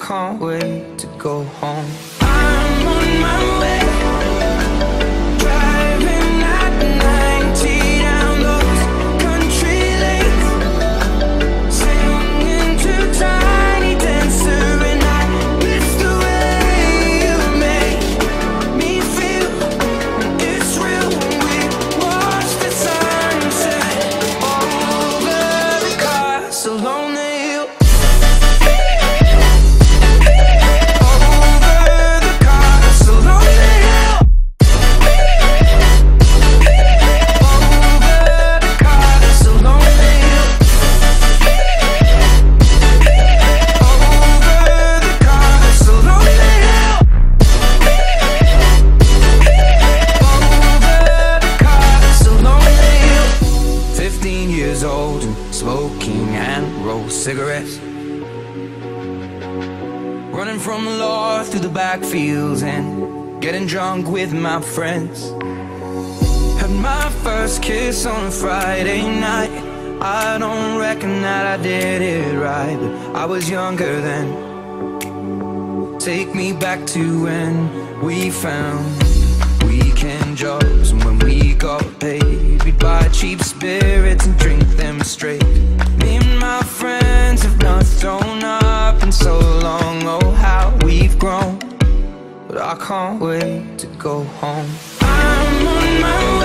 can't wait to go home. Smoking and roll cigarettes. Running from the law through the backfields and getting drunk with my friends. Had my first kiss on a Friday night. I don't reckon that I did it right, but I was younger then. Take me back to when we found weekend jobs and when we got paid. We'd buy cheap spirits and drink straight. Me and my friends have not thrown up in so long. Oh, how we've grown. But I can't wait to go home. I'm on my